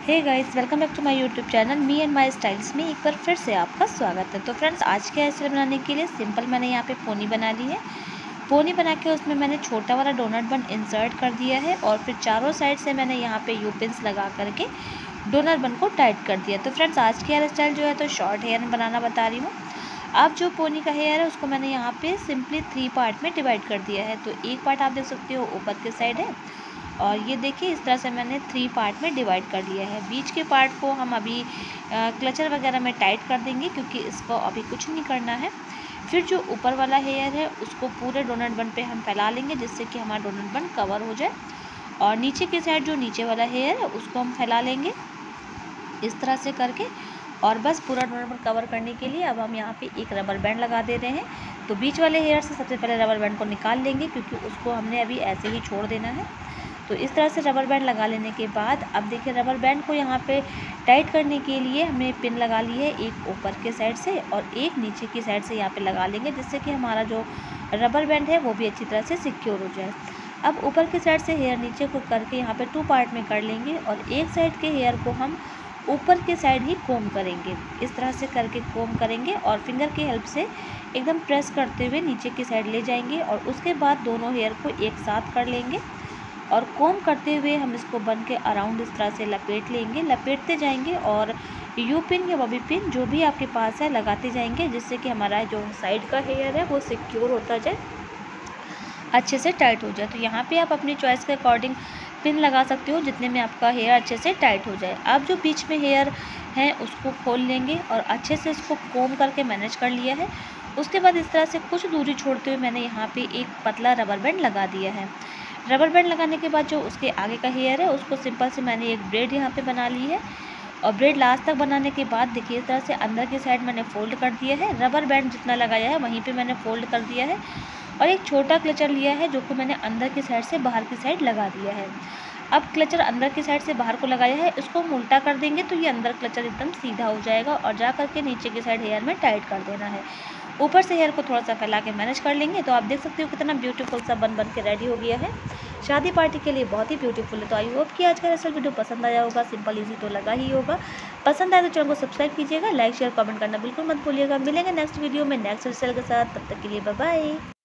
Hey guys welcome back to my YouTube channel me and my styles में एक बार फिर से आपका स्वागत है। तो फ्रेंड्स आज के हेयर स्टाइल बनाने के लिए सिंपल मैंने यहाँ पे पोनी बना ली है। पोनी बना के उसमें मैंने छोटा वाला डोनट बन इंसर्ट कर दिया है और फिर चारों साइड से मैंने यहाँ पे यू पिंस लगा करके डोनट बन को टाइट कर दिया। तो फ्रेंड्स आज की हेयर स्टाइल जो है तो शॉर्ट हेयर बनाना बता रही हूँ। अब जो पोनी का हेयर है, उसको मैंने यहाँ पे सिंपली थ्री पार्ट में डिवाइड कर दिया है। तो एक पार्ट आप देख सकते हो, ऊपर के साइड है और ये देखिए, इस तरह से मैंने थ्री पार्ट में डिवाइड कर लिया है। बीच के पार्ट को हम अभी क्लचर वगैरह में टाइट कर देंगे क्योंकि इसको अभी कुछ नहीं करना है। फिर जो ऊपर वाला हेयर है, उसको पूरे डोनट बन पे हम फैला लेंगे जिससे कि हमारा डोनट बन कवर हो जाए। और नीचे के साइड जो नीचे वाला हेयर है, उसको हम फैला लेंगे इस तरह से करके। और बस पूरा डोनट बन कवर करने के लिए अब हम यहाँ पे एक रबर बैंड लगा दे रहे हैं। तो बीच वाले हेयर से सबसे पहले रबर बैंड को निकाल लेंगे क्योंकि उसको हमने अभी ऐसे ही छोड़ देना है। तो इस तरह से रबर बैंड लगा लेने के बाद, अब देखिए रबर बैंड को यहाँ पे टाइट करने के लिए हमने पिन लगा ली है एक ऊपर के साइड से और एक नीचे की साइड से यहाँ पे लगा लेंगे जिससे कि हमारा जो रबर बैंड है वो भी अच्छी तरह से सिक्योर हो जाए। अब ऊपर की साइड से हेयर नीचे को करके यहाँ पे टू पार्ट में कर लेंगे और एक साइड के हेयर को हम ऊपर के साइड ही कोम करेंगे। इस तरह से करके कोम करेंगे और फिंगर की हेल्प से एकदम प्रेस करते हुए नीचे की साइड ले जाएँगे और उसके बाद दोनों हेयर को एक साथ कर लेंगे। और कोम करते हुए हम इसको बन के अराउंड इस तरह से लपेट लेंगे, लपेटते जाएँगे और यू पिन या बॉबी पिन जो भी आपके पास है लगाते जाएँगे जिससे कि हमारा जो साइड का हेयर है वो सिक्योर होता जाए, अच्छे से टाइट हो जाए। तो यहाँ पे आप अपनी चॉइस के अकॉर्डिंग पिन लगा सकते हो जितने में आपका हेयर अच्छे से टाइट हो जाए। आप जो बीच में हेयर है उसको खोल लेंगे और अच्छे से इसको कोम करके मैनेज कर लिया है। उसके बाद इस तरह से कुछ दूरी छोड़ते हुए मैंने यहाँ पे एक पतला रबर बैंड लगा दिया है। रबर बैंड लगाने के बाद जो उसके आगे का हेयर है, उसको सिंपल से मैंने एक ब्रेड यहाँ पे बना ली है। और ब्रेड लास्ट तक बनाने के बाद देखिए, इस तरह से अंदर की साइड मैंने फोल्ड कर दिया है। रबर बैंड जितना लगाया है, वहीं पे मैंने फोल्ड कर दिया है। और एक छोटा क्लचर लिया है, जो कि मैंने अंदर की साइड से बाहर की साइड लगा दिया है। अब क्लचर अंदर की साइड से बाहर को लगाया है, इसको हम उल्टा कर देंगे तो ये अंदर क्लचर एकदम सीधा हो जाएगा और जा करके नीचे की साइड हेयर में टाइट कर देना है। ऊपर से हेयर को थोड़ा सा फैला के मैनेज कर लेंगे तो आप देख सकते हो कितना ब्यूटीफुल सा बन बन के रेडी हो गया है। शादी पार्टी के लिए बहुत ही ब्यूटीफुल है। तो आई होप कि आज का रेसल वीडियो पसंद आया होगा सिंपल इजी तो लगा ही होगा। पसंद आया तो चैनल को सब्सक्राइब कीजिएगा लाइक शेयर कमेंट करना बिल्कुल मत भूलिएगा। मिलेंगे नेक्स्ट वीडियो में नेक्स्ट रेसल के साथ, तब तक के लिए बाय